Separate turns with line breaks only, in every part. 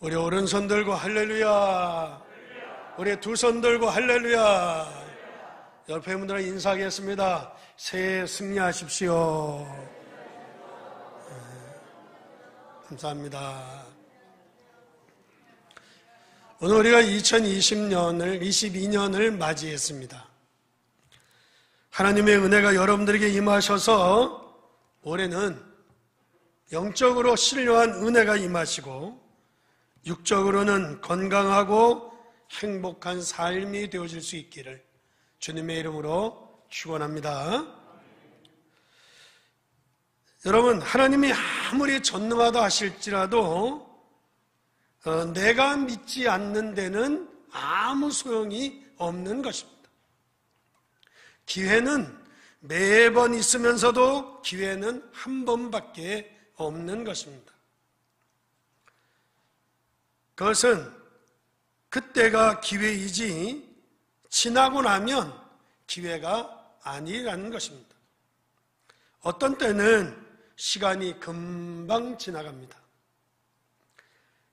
우리 오른손 들고 할렐루야. 우리 두 손 들고 할렐루야. 옆에 분들은 인사하겠습니다. 새해 승리하십시오. 네, 감사합니다. 오늘 우리가 2020년을, 22년을 맞이했습니다. 하나님의 은혜가 여러분들에게 임하셔서 올해는 영적으로 신료한 은혜가 임하시고 육적으로는 건강하고 행복한 삶이 되어질 수 있기를 주님의 이름으로 축원합니다. 여러분 하나님이 아무리 전능하다 하실지라도 어, 내가 믿지 않는 데는 아무 소용이 없는 것입니다. 기회는 매번 있으면서도 기회는 한 번밖에 없는 것입니다. 그것은 그때가 기회이지 지나고 나면 기회가 아니라는 것입니다. 어떤 때는 시간이 금방 지나갑니다.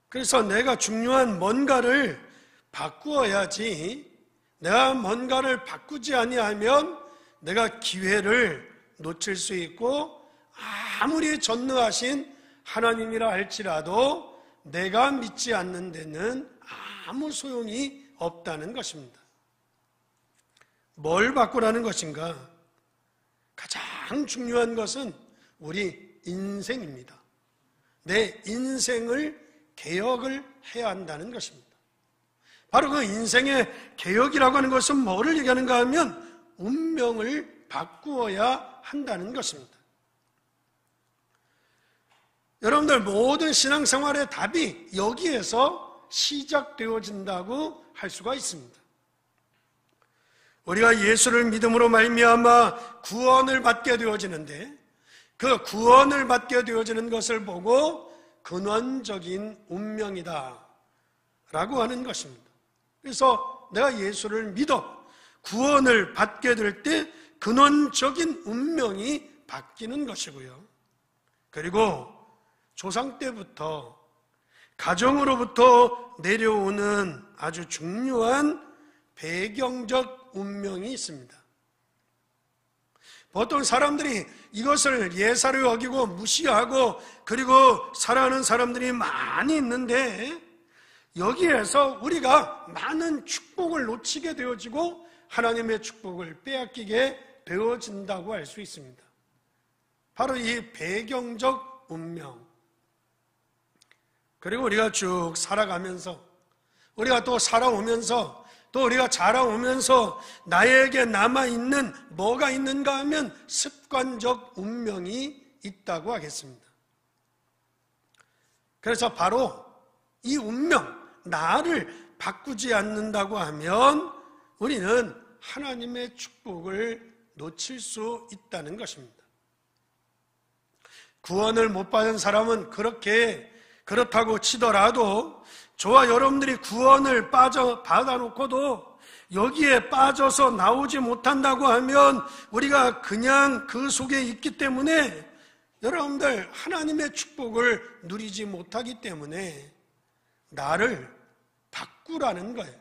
그래서 내가 중요한 뭔가를 바꾸어야지 내가 뭔가를 바꾸지 아니하면 내가 기회를 놓칠 수 있고 아무리 전능하신 하나님이라 할지라도 내가 믿지 않는 데는 아무 소용이 없다는 것입니다. 뭘 바꾸라는 것인가? 가장 중요한 것은 우리 인생입니다. 내 인생을 개혁을 해야 한다는 것입니다. 바로 그 인생의 개혁이라고 하는 것은 뭐를 얘기하는가 하면 운명을 바꾸어야 한다는 것입니다. 여러분들 모든 신앙생활의 답이 여기에서 시작되어진다고 할 수가 있습니다. 우리가 예수를 믿음으로 말미암아 구원을 받게 되어지는데 그 구원을 받게 되어지는 것을 보고 근원적인 운명이다 라고 하는 것입니다. 그래서 내가 예수를 믿어 구원을 받게 될 때 근원적인 운명이 바뀌는 것이고요. 그리고 조상 때부터 가정으로부터 내려오는 아주 중요한 배경적 운명이 있습니다. 보통 사람들이 이것을 예사를 어기고 무시하고 그리고 살아가는 사람들이 많이 있는데 여기에서 우리가 많은 축복을 놓치게 되어지고 하나님의 축복을 빼앗기게 되어진다고 할 수 있습니다. 바로 이 배경적 운명. 그리고 우리가 쭉 살아가면서 우리가 또 살아오면서 또 우리가 자라오면서 나에게 남아있는 뭐가 있는가 하면 습관적 운명이 있다고 하겠습니다. 그래서 바로 이 운명, 나를 바꾸지 않는다고 하면 우리는 하나님의 축복을 놓칠 수 있다는 것입니다. 구원을 못 받은 사람은 그렇게 그렇다고 치더라도 저와 여러분들이 구원을 빠져 받아놓고도 여기에 빠져서 나오지 못한다고 하면 우리가 그냥 그 속에 있기 때문에 여러분들 하나님의 축복을 누리지 못하기 때문에 나를 바꾸라는 거예요.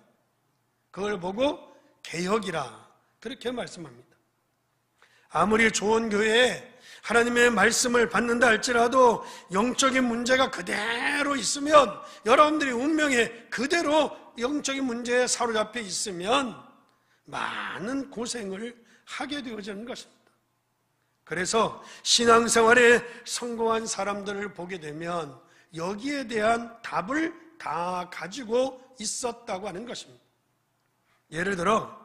그걸 보고 개혁이라 그렇게 말씀합니다. 아무리 좋은 교회에 하나님의 말씀을 받는다 할지라도 영적인 문제가 그대로 있으면 여러분들이 운명에 그대로 영적인 문제에 사로잡혀 있으면 많은 고생을 하게 되어지는 것입니다. 그래서 신앙생활에 성공한 사람들을 보게 되면 여기에 대한 답을 다 가지고 있었다고 하는 것입니다. 예를 들어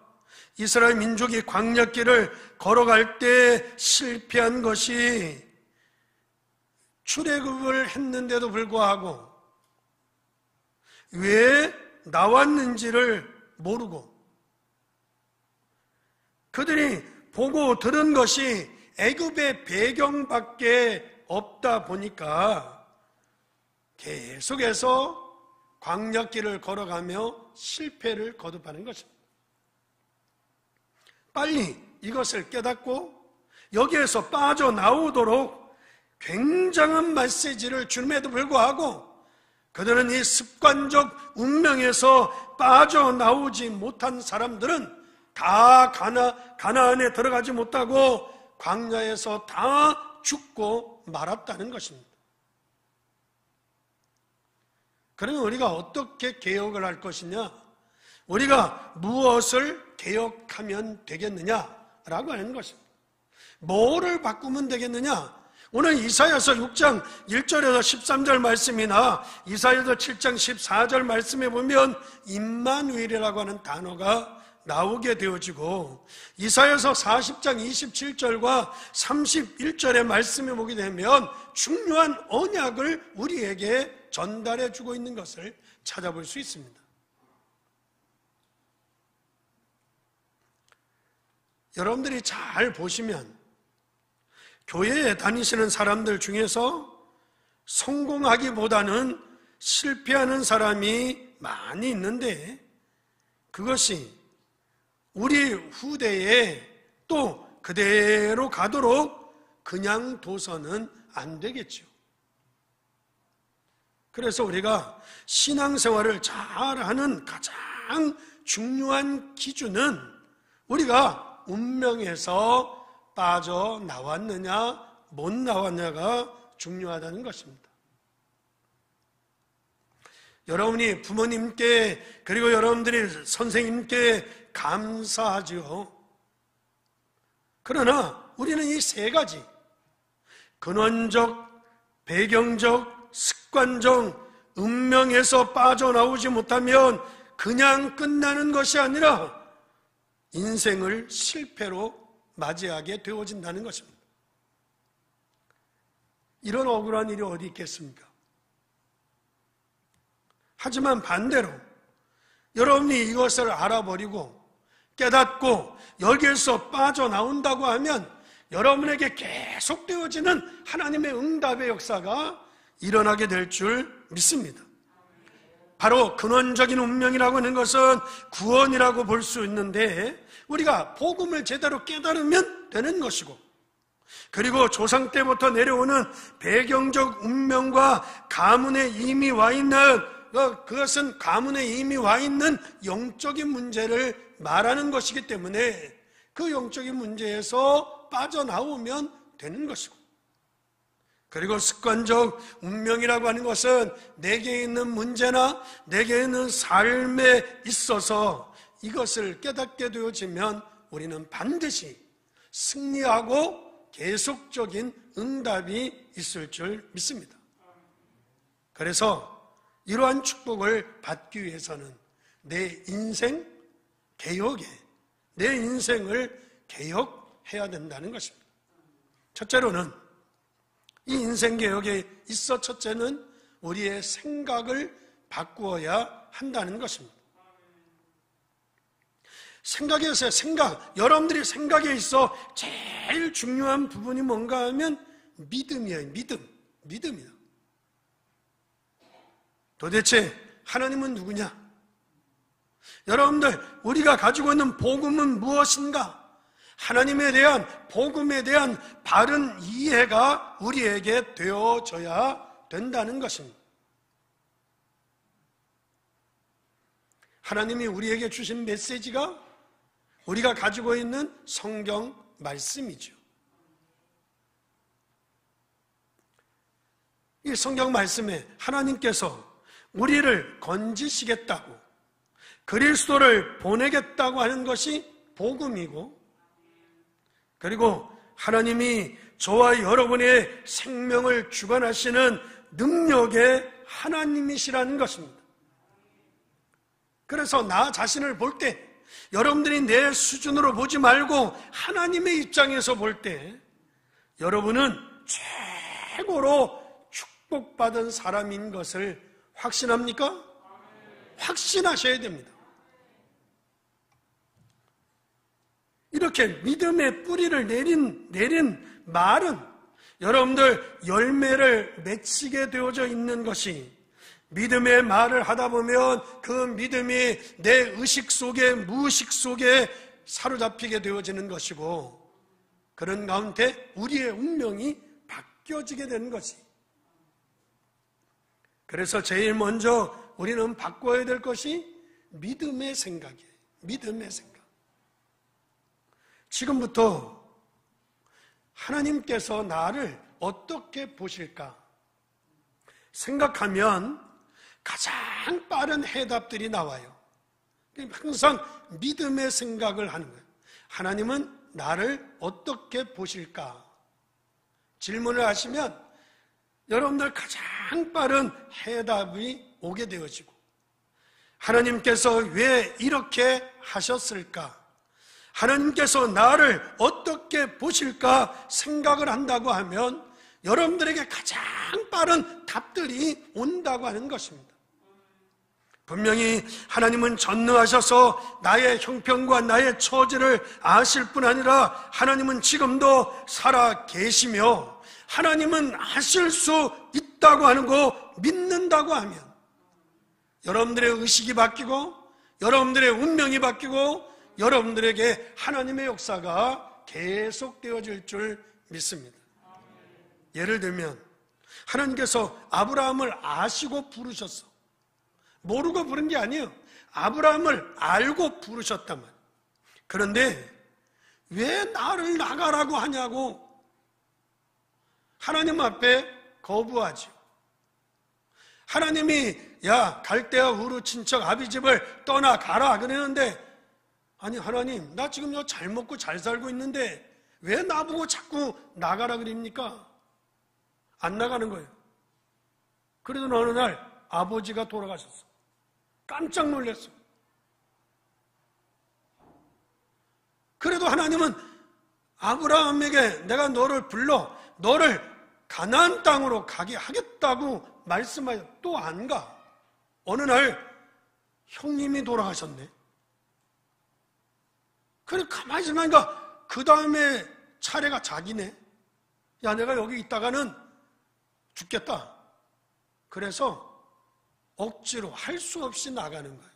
이스라엘 민족이 광약길을 걸어갈 때 실패한 것이 출애굽을 했는데도 불구하고 왜 나왔는지를 모르고 그들이 보고 들은 것이 애굽의 배경밖에 없다 보니까 계속해서 광약길을 걸어가며 실패를 거듭하는 것입니다. 빨리 이것을 깨닫고 여기에서 빠져나오도록 굉장한 메시지를 줌에도 불구하고 그들은 이 습관적 운명에서 빠져나오지 못한 사람들은 다 가나, 가나안에 들어가지 못하고 광야에서 다 죽고 말았다는 것입니다. 그러면 우리가 어떻게 개혁을 할 것이냐? 우리가 무엇을 개혁하면 되겠느냐라고 하는 것입니다. 뭐를 바꾸면 되겠느냐? 오늘 이사야서 6장 1절에서 13절 말씀이나 이사야서 7장 14절 말씀에 보면 임만위이라고 하는 단어가 나오게 되어지고 이사야서 40장 27절과 31절의 말씀에 보게 되면 중요한 언약을 우리에게 전달해 주고 있는 것을 찾아볼 수 있습니다. 여러분들이 잘 보시면 교회에 다니시는 사람들 중에서 성공하기보다는 실패하는 사람이 많이 있는데 그것이 우리 후대에 또 그대로 가도록 그냥 둬서는 안 되겠죠. 그래서 우리가 신앙생활을 잘하는 가장 중요한 기준은 우리가 운명에서 빠져나왔느냐, 못 나왔냐가 중요하다는 것입니다. 여러분이 부모님께, 그리고 여러분들이 선생님께 감사하죠. 그러나 우리는 이 세 가지, 근원적, 배경적, 습관적, 운명에서 빠져나오지 못하면 그냥 끝나는 것이 아니라 인생을 실패로 맞이하게 되어진다는 것입니다. 이런 억울한 일이 어디 있겠습니까? 하지만 반대로 여러분이 이것을 알아버리고 깨닫고 여기에서 빠져나온다고 하면 여러분에게 계속되어지는 하나님의 응답의 역사가 일어나게 될 줄 믿습니다. 바로 근원적인 운명이라고 하는 것은 구원이라고 볼 수 있는데 우리가 복음을 제대로 깨달으면 되는 것이고 그리고 조상 때부터 내려오는 배경적 운명과 가문에 이미 와 있는 어, 그것은 가문에 이미 와 있는 영적인 문제를 말하는 것이기 때문에 그 영적인 문제에서 빠져나오면 되는 것이고 그리고 습관적 운명이라고 하는 것은 내게 있는 문제나 내게 있는 삶에 있어서 이것을 깨닫게 되어지면 우리는 반드시 승리하고 계속적인 응답이 있을 줄 믿습니다. 그래서 이러한 축복을 받기 위해서는 내 인생 개혁에 내 인생을 개혁해야 된다는 것입니다. 첫째로는 이 인생 개혁에 있어 첫째는 우리의 생각을 바꾸어야 한다는 것입니다. 생각에서 생각, 여러분들이 생각에 있어 제일 중요한 부분이 뭔가 하면 믿음이에요. 믿음. 믿음이야. 도대체 하나님은 누구냐? 여러분들, 우리가 가지고 있는 복음은 무엇인가? 하나님에 대한 복음에 대한 바른 이해가 우리에게 되어져야 된다는 것입니다. 하나님이 우리에게 주신 메시지가 우리가 가지고 있는 성경 말씀이죠. 이 성경 말씀에 하나님께서 우리를 건지시겠다고 그리스도를 보내겠다고 하는 것이 복음이고 그리고 하나님이 저와 여러분의 생명을 주관하시는 능력의 하나님이시라는 것입니다. 그래서 나 자신을 볼 때 여러분들이 내 수준으로 보지 말고 하나님의 입장에서 볼 때 여러분은 최고로 축복받은 사람인 것을 확신합니까? 확신하셔야 됩니다. 이렇게 믿음의 뿌리를 내린, 내린 말은 여러분들 열매를 맺히게 되어져 있는 것이 믿음의 말을 하다 보면 그 믿음이 내 의식 속에 무의식 속에 사로잡히게 되어지는 것이고 그런 가운데 우리의 운명이 바뀌어지게 되는 것이 그래서 제일 먼저 우리는 바꿔야 될 것이 믿음의 생각이에요. 믿음의 생각. 지금부터 하나님께서 나를 어떻게 보실까 생각하면 가장 빠른 해답들이 나와요. 항상 믿음의 생각을 하는 거예요. 하나님은 나를 어떻게 보실까? 질문을 하시면 여러분들 가장 빠른 해답이 오게 되어지고 하나님께서 왜 이렇게 하셨을까? 하나님께서 나를 어떻게 보실까 생각을 한다고 하면 여러분들에게 가장 빠른 답들이 온다고 하는 것입니다. 분명히 하나님은 전능하셔서 나의 형편과 나의 처지를 아실 뿐 아니라 하나님은 지금도 살아 계시며 하나님은 아실 수 있다고 하는 거 믿는다고 하면 여러분들의 의식이 바뀌고 여러분들의 운명이 바뀌고 여러분들에게 하나님의 역사가 계속되어질 줄 믿습니다. 예를 들면 하나님께서 아브라함을 아시고 부르셨어. 모르고 부른 게 아니에요. 아브라함을 알고 말이에요. 그런데 왜 나를 나가라고 하냐고 하나님 앞에 거부하죠. 하나님이 야 갈대아 우르 친척 아비 집을 떠나 가라 그러는데 아니 하나님 나 지금 잘 먹고 잘 살고 있는데 왜 나보고 자꾸 나가라 그럽니까? 안 나가는 거예요. 그래도 어느 날 아버지가 돌아가셨어. 깜짝 놀랐어. 그래도 하나님은 아브라함에게 내가 너를 불러 너를 가나안 땅으로 가게 하겠다고 말씀하여 또 안 가. 어느 날 형님이 돌아가셨네. 그래 가만히 생각하니까 그 다음에 차례가 자기네. 야 내가 여기 있다가는 죽겠다. 그래서 억지로 할 수 없이 나가는 거예요.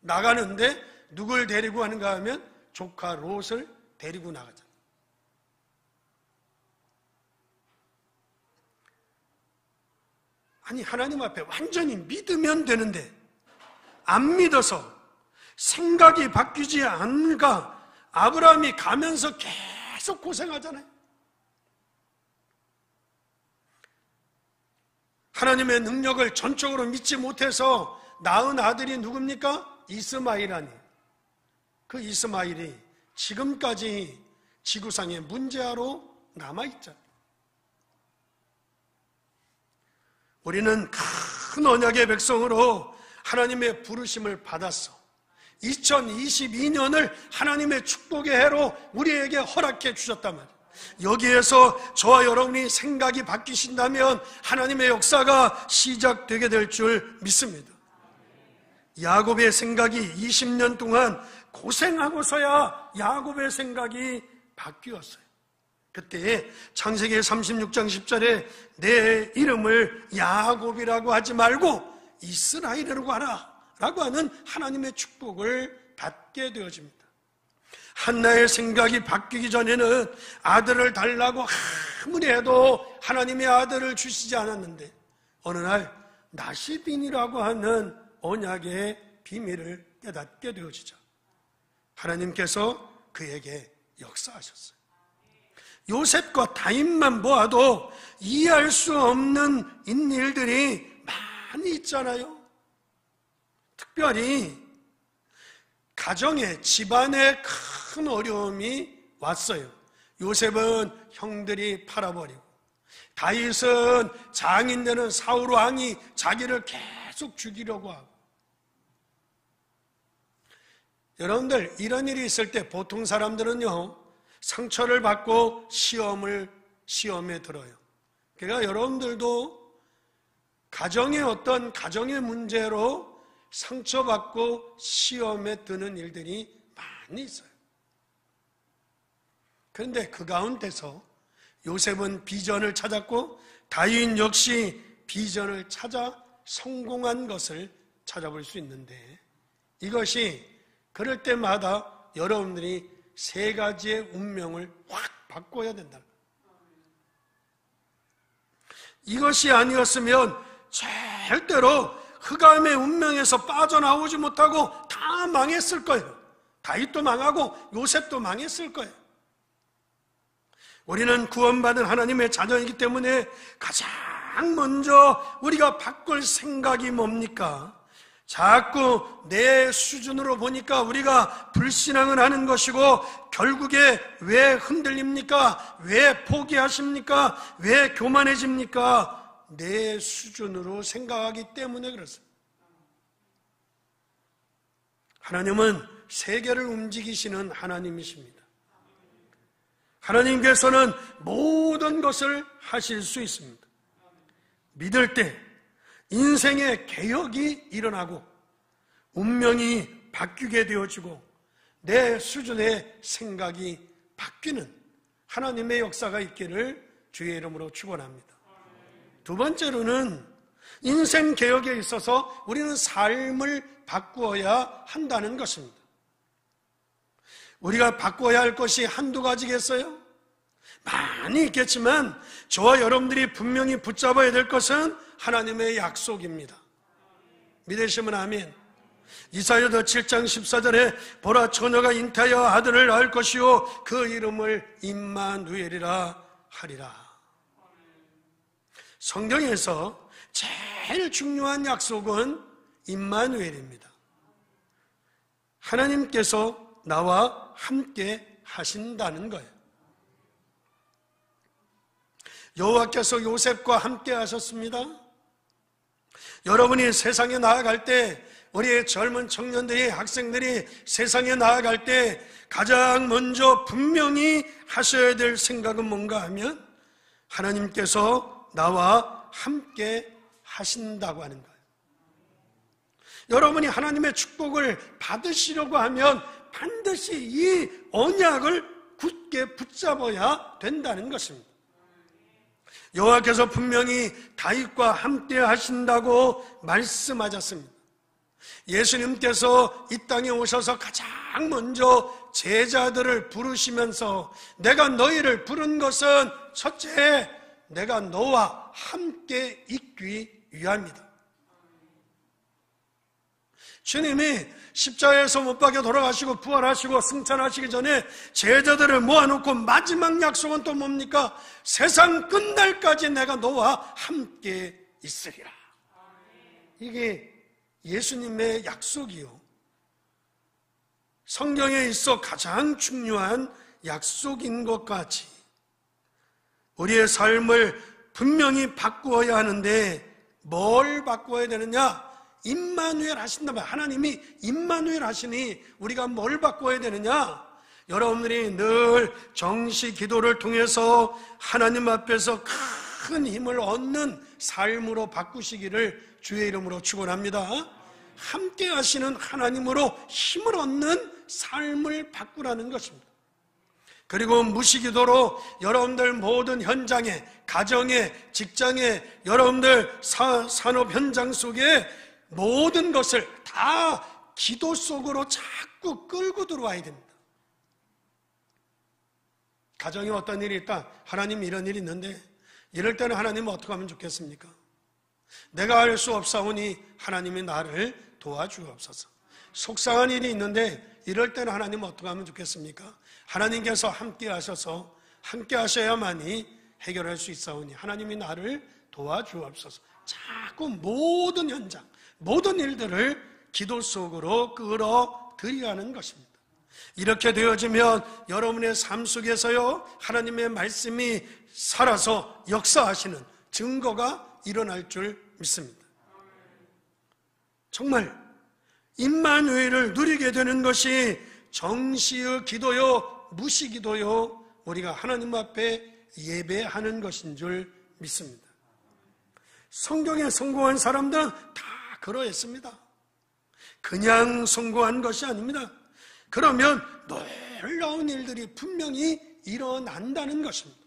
나가는데 누굴 데리고 가는가 하면 조카 롯을 데리고 나가잖아요. 아니 하나님 앞에 완전히 믿으면 되는데 안 믿어서 생각이 바뀌지 않는가 아브라함이 가면서 계속 고생하잖아요. 하나님의 능력을 전적으로 믿지 못해서 낳은 아들이 누굽니까? 이스마일 아니. 그 이스마일이 지금까지 지구상의 문제아로 남아있잖아요. 우리는 큰 언약의 백성으로 하나님의 부르심을 받았어. 2022년을 하나님의 축복의 해로 우리에게 허락해 주셨단 말이에요. 여기에서 저와 여러분이 생각이 바뀌신다면 하나님의 역사가 시작되게 될 줄 믿습니다. 야곱의 생각이 20년 동안 고생하고서야 야곱의 생각이 바뀌었어요. 그때 창세기 36장 10절에 내 이름을 야곱이라고 하지 말고 이스라엘이라고 하라 라고 하는 하나님의 축복을 받게 되어집니다. 한나의 생각이 바뀌기 전에는 아들을 달라고 아무리 해도 하나님의 아들을 주시지 않았는데 어느 날 나시빈이라고 하는 언약의 비밀을 깨닫게 되어지죠. 하나님께서 그에게 역사하셨어요. 요셉과 다인만 보아도 이해할 수 없는 일들이 많이 있잖아요. 특별히 가정에 집안에 큰 어려움이 왔어요. 요셉은 형들이 팔아버리고 다윗은 장인 되는 사울 왕이 자기를 계속 죽이려고 하고 여러분들 이런 일이 있을 때 보통 사람들은요 상처를 받고 시험을 시험에 들어요. 그러니까 여러분들도 가정의 어떤 가정의 문제로 상처받고 시험에 드는 일들이 많이 있어요. 그런데 그 가운데서 요셉은 비전을 찾았고 다윈 역시 비전을 찾아 성공한 것을 찾아볼 수 있는데 이것이 그럴 때마다 여러분들이 세 가지의 운명을 확 바꿔야 된다. 이것이 아니었으면 절대로 흑암의 운명에서 빠져나오지 못하고 다 망했을 거예요. 다윗도 망하고 요셉도 망했을 거예요. 우리는 구원받은 하나님의 자녀이기 때문에 가장 먼저 우리가 바꿀 생각이 뭡니까? 자꾸 내 수준으로 보니까 우리가 불신앙을 하는 것이고 결국에 왜 흔들립니까? 왜 포기하십니까? 왜 교만해집니까? 내 수준으로 생각하기 때문에 그렇습니다. 하나님은 세계를 움직이시는 하나님이십니다. 하나님께서는 모든 것을 하실 수 있습니다. 믿을 때 인생의 개혁이 일어나고 운명이 바뀌게 되어지고 내 수준의 생각이 바뀌는 하나님의 역사가 있기를 주의 이름으로 축원합니다. 두 번째로는 인생 개혁에 있어서 우리는 삶을 바꾸어야 한다는 것입니다. 우리가 바꿔야 할 것이 한두 가지겠어요? 많이 있겠지만 저와 여러분들이 분명히 붙잡아야 될 것은 하나님의 약속입니다. 믿으시면 아멘. 이사야도 7장 14절에 보라 처녀가 잉태하여 아들을 낳을 것이요 그 이름을 임마누엘이라 하리라. 성경에서 제일 중요한 약속은 임마누엘입니다. 하나님께서 나와 함께 하신다는 거예요. 여호와께서 요셉과 함께 하셨습니다. 여러분이 세상에 나아갈 때 우리의 젊은 청년들이 학생들이 세상에 나아갈 때 가장 먼저 분명히 하셔야 될 생각은 뭔가 하면 하나님께서 나와 함께 하신다고 하는 거예요. 여러분이 하나님의 축복을 받으시려고 하면 반드시 이 언약을 굳게 붙잡아야 된다는 것입니다. 여호와께서 분명히 다윗과 함께 하신다고 말씀하셨습니다. 예수님께서 이 땅에 오셔서 가장 먼저 제자들을 부르시면서 내가 너희를 부른 것은 첫째 내가 너와 함께 있기 위함이다. 주님이 십자가에서 못 박혀 돌아가시고 부활하시고 승천하시기 전에 제자들을 모아놓고 마지막 약속은 또 뭡니까? 세상 끝날까지 내가 너와 함께 있으리라. 이게 예수님의 약속이요. 성경에 있어 가장 중요한 약속인 것 같이 우리의 삶을 분명히 바꾸어야 하는데 뭘 바꾸어야 되느냐? 임마누엘 하신다면 하나님이 임마누엘 하시니 우리가 뭘 바꿔야 되느냐? 여러분들이 늘 정시 기도를 통해서 하나님 앞에서 큰 힘을 얻는 삶으로 바꾸시기를 주의 이름으로 축원합니다. 함께 하시는 하나님으로 힘을 얻는 삶을 바꾸라는 것입니다. 그리고 무시기도로 여러분들 모든 현장에, 가정에, 직장에, 여러분들 사, 산업 현장 속에 모든 것을 다 기도 속으로 자꾸 끌고 들어와야 됩니다. 가정에 어떤 일이 있다. 하나님 이런 일이 있는데 이럴 때는 하나님은 어떻게 하면 좋겠습니까? 내가 할수 없사오니 하나님이 나를 도와주옵소서. 속상한 일이 있는데 이럴 때는 하나님은 어떻게 하면 좋겠습니까? 하나님께서 함께 하셔서 함께 하셔야만이 해결할 수 있사오니 하나님이 나를 도와주옵소서. 자꾸 모든 현장, 모든 일들을 기도 속으로 끌어들이라는 것입니다. 이렇게 되어지면 여러분의 삶 속에서요, 하나님의 말씀이 살아서 역사하시는 증거가 일어날 줄 믿습니다. 정말 임마누엘을 누리게 되는 것이 정시의 기도요, 무시기도요, 우리가 하나님 앞에 예배하는 것인 줄 믿습니다. 성경에 성공한 사람들은 다 그러했습니다. 그냥 성공한 것이 아닙니다. 그러면 놀라운 일들이 분명히 일어난다는 것입니다.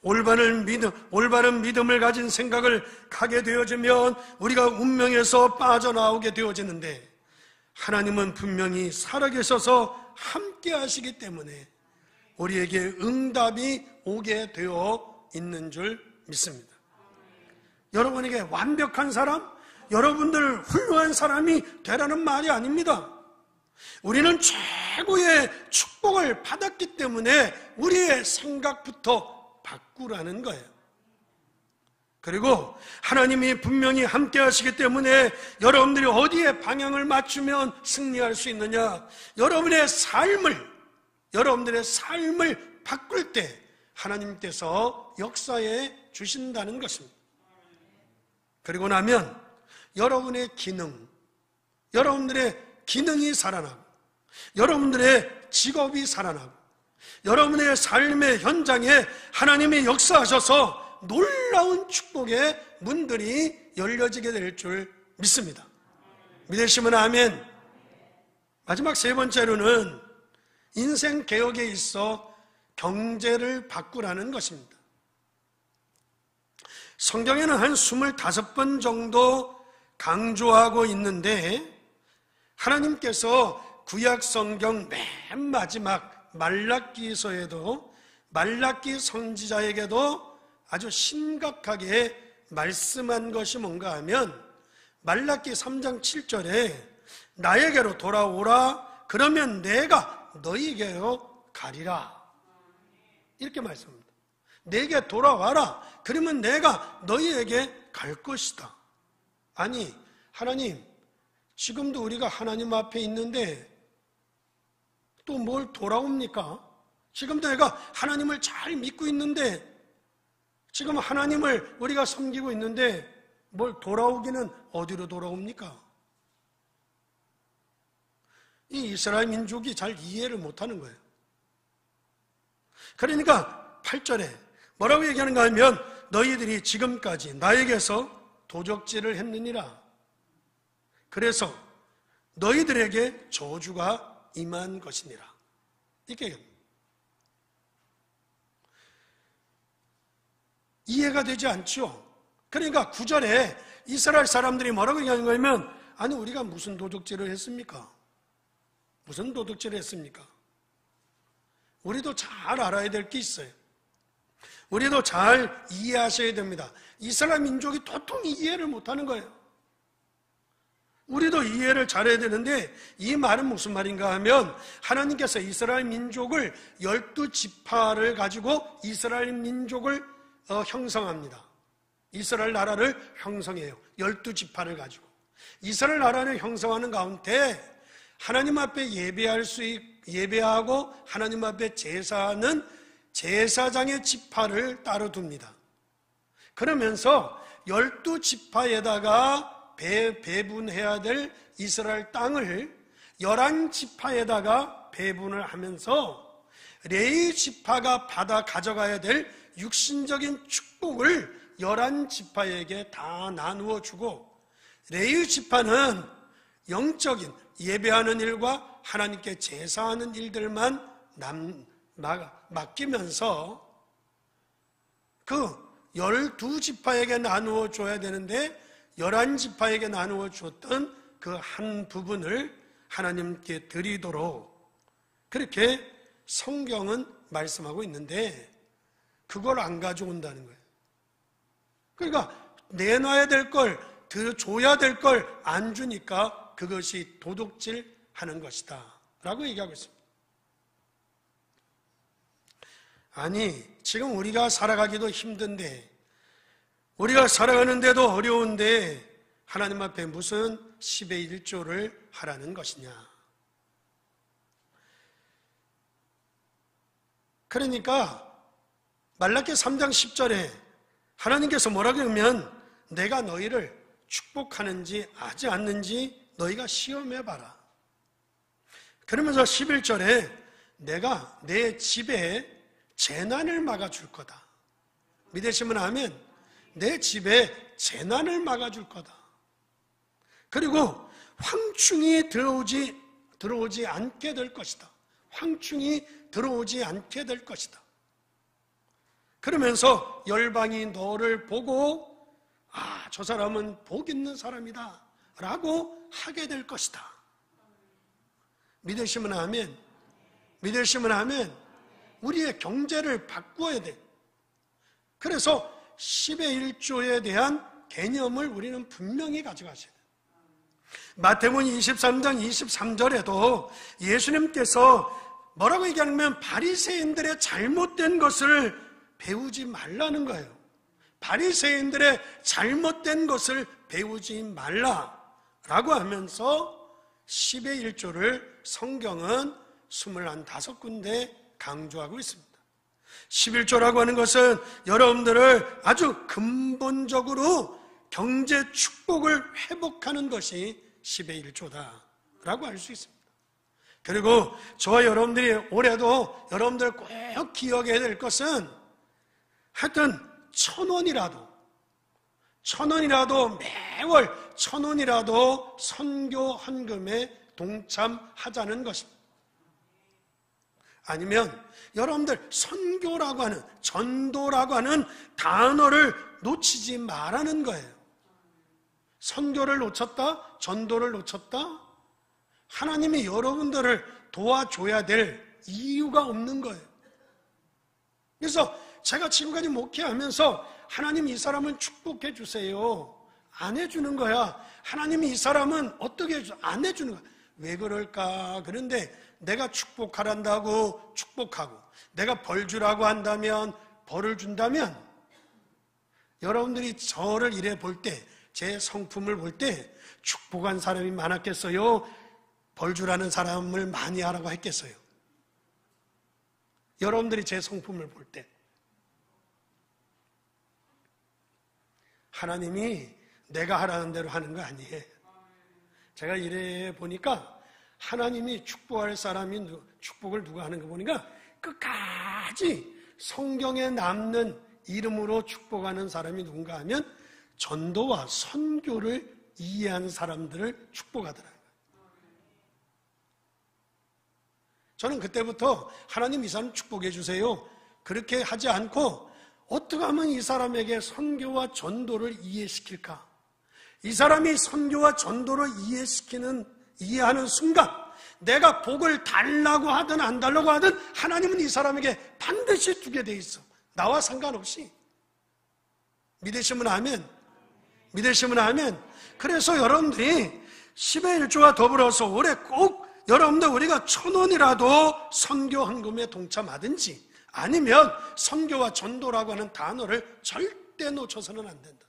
올바른 믿음, 올바른 믿음을 가진 생각을 가게 되어지면 우리가 운명에서 빠져나오게 되어지는데 하나님은 분명히 살아계셔서 함께 하시기 때문에 우리에게 응답이 오게 되어 있는 줄 믿습니다. 여러분에게 완벽한 사람, 여러분들 훌륭한 사람이 되라는 말이 아닙니다. 우리는 최고의 축복을 받았기 때문에 우리의 생각부터 바꾸라는 거예요. 그리고 하나님이 분명히 함께 하시기 때문에 여러분들이 어디에 방향을 맞추면 승리할 수 있느냐? 여러분의 삶을, 여러분들의 삶을 바꿀 때 하나님께서 역사에 주신다는 것입니다. 그리고 나면 여러분의 기능, 여러분들의 기능이 살아나고, 여러분들의 직업이 살아나고, 여러분의 삶의 현장에 하나님이 역사하셔서 놀라운 축복의 문들이 열려지게 될 줄 믿습니다. 믿으시면 아멘. 마지막 세 번째로는 인생 개혁에 있어 경제를 바꾸라는 것입니다. 성경에는 한 25번 정도 강조하고 있는데 하나님께서 구약 성경 맨 마지막 말라기서에도 말라기 선지자에게도 아주 심각하게 말씀한 것이 뭔가 하면 말라기 3장 7절에 나에게로 돌아오라 그러면 내가 너희에게로 가리라 이렇게 말씀합니다. 내게 돌아와라 그러면 내가 너희에게 갈 것이다. 아니, 하나님, 지금도 우리가 하나님 앞에 있는데 또 뭘 돌아옵니까? 지금도 내가 하나님을 잘 믿고 있는데 지금 하나님을 우리가 섬기고 있는데 뭘 돌아오기는 어디로 돌아옵니까? 이 이스라엘 민족이 잘 이해를 못하는 거예요. 그러니까 8절에 뭐라고 얘기하는가 하면 너희들이 지금까지 나에게서 도적질을 했느니라. 그래서 너희들에게 저주가 임한 것이니라. 이게 이해가 되지 않죠. 그러니까 구절에 이스라엘 사람들이 뭐라고 얘기하는 거냐면 아니 우리가 무슨 도둑질을 했습니까? 무슨 도둑질을 했습니까? 우리도 잘 알아야 될 게 있어요. 우리도 잘 이해하셔야 됩니다. 이스라엘 민족이 도통히 이해를 못하는 거예요. 우리도 이해를 잘해야 되는데 이 말은 무슨 말인가 하면 하나님께서 이스라엘 민족을 열두 지파를 가지고 이스라엘 민족을 어, 형성합니다. 이스라엘 나라를 형성해요. 열두 지파를 가지고 이스라엘 나라를 형성하는 가운데 하나님 앞에 예배할 수 있, 예배하고 하나님 앞에 제사하는 제사장의 지파를 따로 둡니다. 그러면서 열두 지파에다가 배, 배분해야 될 이스라엘 땅을 열한 지파에다가 배분을 하면서 레이 지파가 받아 가져가야 될 육신적인 축복을 열한 지파에게 다 나누어 주고 레이 지파는 영적인 예배하는 일과 하나님께 제사하는 일들만 남, 맡기면서 그 열두 지파에게 나누어 줘야 되는데 열한 지파에게 나누어 줬던 그 한 부분을 하나님께 드리도록 그렇게 성경은 말씀하고 있는데 그걸 안 가져온다는 거예요. 그러니까 내놔야 될 걸, 줘야 될 걸 안 주니까 그것이 도둑질 하는 것이다. 라고 얘기하고 있습니다. 아니, 지금 우리가 살아가기도 힘든데, 우리가 살아가는데도 어려운데, 하나님 앞에 무슨 10의 1조를 하라는 것이냐. 그러니까, 말라기 3장 10절에 하나님께서 뭐라고 하면, 내가 너희를 축복하는지 하지 않는지 너희가 시험해 봐라. 그러면서 11절에 내가 내 집에 재난을 막아줄 거다. 믿으시면 하면 내 집에 재난을 막아줄 거다. 그리고 황충이 들어오지, 들어오지 않게 될 것이다. 황충이 들어오지 않게 될 것이다. 그러면서 열방이 너를 보고, 아, 저 사람은 복 있는 사람이다. 라고 하게 될 것이다. 믿으시면 하면, 믿으시면 하면, 우리의 경제를 바꾸어야 돼. 그래서 10의 1조에 대한 개념을 우리는 분명히 가져가셔야 돼요. 마태복음 23장 23절에도 예수님께서 뭐라고 얘기하냐면 바리새인들의 잘못된 것을 배우지 말라는 거예요. 바리새인들의 잘못된 것을 배우지 말라라고 하면서 10의 1조를 성경은 25군데 강조하고 있습니다. 11조라고 하는 것은 여러분들을 아주 근본적으로 경제 축복을 회복하는 것이 10의 1조다라고 할수 있습니다. 그리고 저와 여러분들이 올해도 여러분들 꼭 기억해야 될 것은 하여튼 천 원이라도 천 원이라도 매월 천 원이라도 선교 헌금에 동참하자는 것입니다. 아니면 여러분들 선교라고 하는 전도라고 하는 단어를 놓치지 말라는 거예요. 선교를 놓쳤다, 전도를 놓쳤다, 하나님이 여러분들을 도와줘야 될 이유가 없는 거예요. 그래서 제가 지금까지 목회하면서 하나님 이 사람은 축복해 주세요. 안 해주는 거야. 하나님이 이 사람은 어떻게 해줘? 안 해주는 거야. 왜 그럴까? 그런데 내가 축복하란다고 축복하고 내가 벌 주라고 한다면 벌을 준다면 여러분들이 저를 이래 볼 때, 제 성품을 볼 때 축복한 사람이 많았겠어요? 벌 주라는 사람을 많이 하라고 했겠어요. 여러분들이 제 성품을 볼 때. 하나님이 내가 하라는 대로 하는 거 아니에요. 제가 이래 보니까 하나님이 축복할 사람이 축복을 누가 하는 거 보니까 끝까지 성경에 남는 이름으로 축복하는 사람이 누군가 하면 전도와 선교를 이해하는 사람들을 축복하더라. 저는 그때부터 하나님 이 사람 축복해 주세요. 그렇게 하지 않고 어떻게 하면 이 사람에게 선교와 전도를 이해시킬까? 이 사람이 선교와 전도를 이해시키는, 이해하는 순간 내가 복을 달라고 하든 안 달라고 하든 하나님은 이 사람에게 반드시 주게 돼 있어. 나와 상관없이. 믿으시면 아멘. 믿으시면 아멘. 그래서 여러분들이 10의 1조와 더불어서 올해 꼭 여러분들 우리가 천 원이라도 선교 헌금에 동참하든지 아니면 선교와 전도라고 하는 단어를 절대 놓쳐서는 안 된다.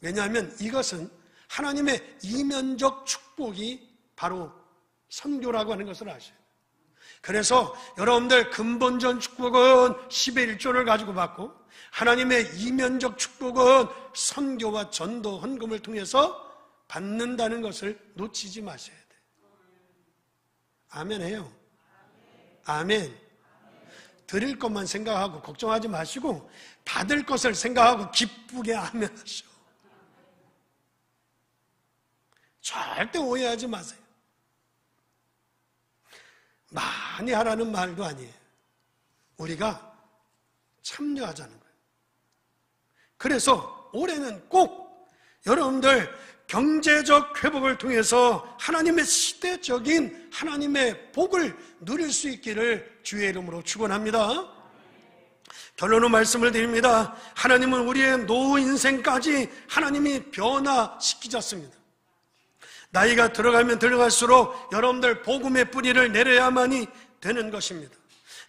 왜냐하면 이것은 하나님의 이면적 축복이 바로 선교라고 하는 것을 아셔야 돼요. 그래서 여러분들 근본적 축복은 10의 1조를 가지고 받고 하나님의 이면적 축복은 선교와 전도 헌금을 통해서 받는다는 것을 놓치지 마셔야 돼요. 아멘 해요. 아멘. 드릴 것만 생각하고 걱정하지 마시고 받을 것을 생각하고 기쁘게 아멘 하셔. 절대 오해하지 마세요. 많이 하라는 말도 아니에요. 우리가 참여하자는 거예요. 그래서 올해는 꼭 여러분들 경제적 회복을 통해서 하나님의 시대적인 하나님의 복을 누릴 수 있기를 주의 이름으로 축원합니다. 결론은 말씀을 드립니다. 하나님은 우리의 노후 인생까지 하나님이 변화시키셨습니다. 나이가 들어가면 들어갈수록 여러분들 복음의 뿌리를 내려야만이 되는 것입니다.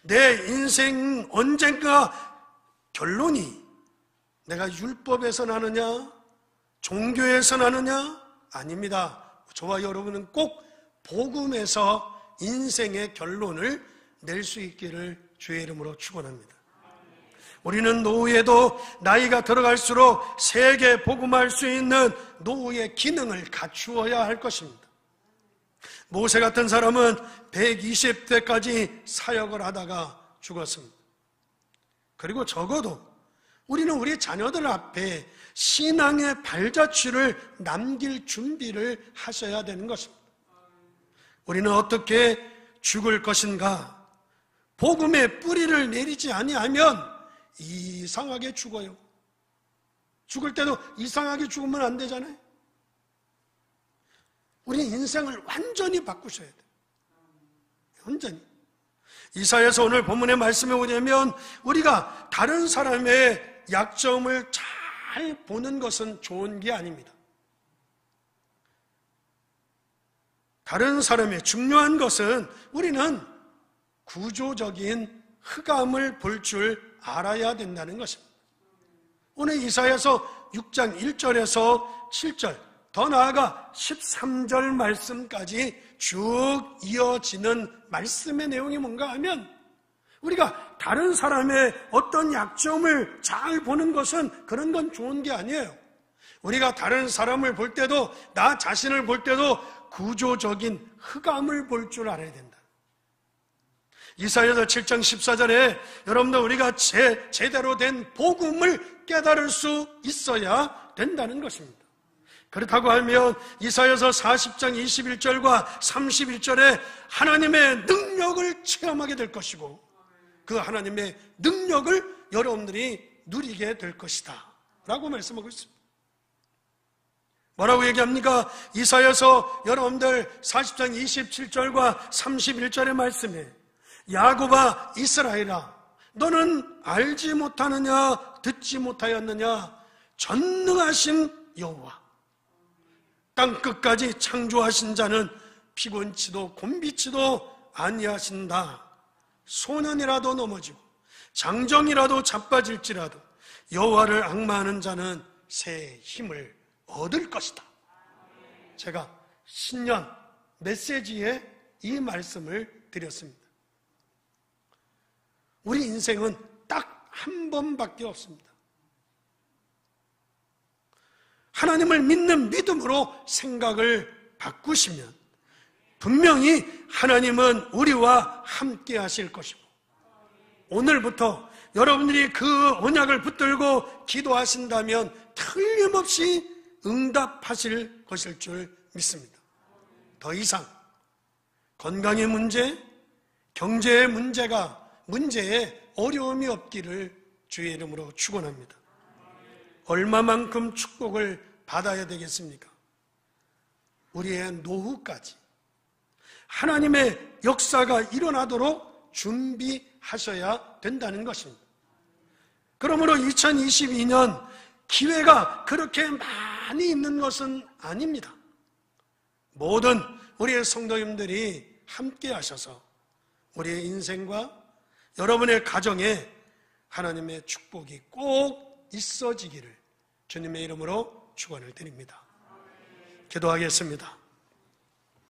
내 인생 언젠가 결론이 내가 율법에서 나느냐 종교에서 나느냐? 아닙니다. 저와 여러분은 꼭 복음에서 인생의 결론을 낼 수 있기를 주의 이름으로 축원합니다. 우리는 노후에도 나이가 들어갈수록 세계 복음할 수 있는 노후의 기능을 갖추어야 할 것입니다. 모세 같은 사람은 120대까지 사역을 하다가 죽었습니다. 그리고 적어도 우리는 우리 자녀들 앞에 신앙의 발자취를 남길 준비를 하셔야 되는 것입니다. 우리는 어떻게 죽을 것인가? 복음의 뿌리를 내리지 아니하면 이상하게 죽어요. 죽을 때도 이상하게 죽으면 안 되잖아요. 우리 인생을 완전히 바꾸셔야 돼요. 완전히. 이사에서 오늘 본문의 말씀에 오냐면 우리가 다른 사람의 약점을 잘 보는 것은 좋은 게 아닙니다. 다른 사람의 중요한 것은 우리는 구조적인 흑암을 볼 줄 알아야 된다는 것입니다. 오늘 이사야서 6장 1절에서 7절, 더 나아가 13절 말씀까지 쭉 이어지는 말씀의 내용이 뭔가 하면 우리가 다른 사람의 어떤 약점을 잘 보는 것은 그런 건 좋은 게 아니에요. 우리가 다른 사람을 볼 때도 나 자신을 볼 때도 구조적인 흑암을 볼 줄 알아야 된다. 이사야서 7장 14절에 여러분들 우리가 제, 제대로 된 복음을 깨달을 수 있어야 된다는 것입니다. 그렇다고 하면 이사야서 40장 21절과 31절에 하나님의 능력을 체험하게 될 것이고 그 하나님의 능력을 여러분들이 누리게 될 것이다. 라고 말씀하고 있습니다. 뭐라고 얘기합니까? 이사여서 여러분들 40장 27절과 31절의 말씀에 야곱아 이스라엘아 너는 알지 못하느냐 듣지 못하였느냐 전능하신 여호와 땅 끝까지 창조하신 자는 피곤치도 곤비치도 아니하신다 소년이라도 넘어지고 장정이라도 자빠질지라도 여호와를 악마하는 자는 새 힘을 얻을 것이다. 제가 신년 메시지에 이 말씀을 드렸습니다. 우리 인생은 딱 한 번밖에 없습니다. 하나님을 믿는 믿음으로 생각을 바꾸시면 분명히 하나님은 우리와 함께 하실 것이고 오늘부터 여러분들이 그 언약을 붙들고 기도하신다면 틀림없이 응답하실 것일 줄 믿습니다. 더 이상 건강의 문제, 경제의 문제가 문제에 어려움이 없기를 주의 이름으로 축원합니다. 얼마만큼 축복을 받아야 되겠습니까? 우리의 노후까지 하나님의 역사가 일어나도록 준비하셔야 된다는 것입니다. 그러므로 2022년 기회가 그렇게 많이 있는 것은 아닙니다. 모든 우리의 성도님들이 함께 하셔서 우리의 인생과 여러분의 가정에 하나님의 축복이 꼭 있어지기를 주님의 이름으로 축원을 드립니다. 기도하겠습니다.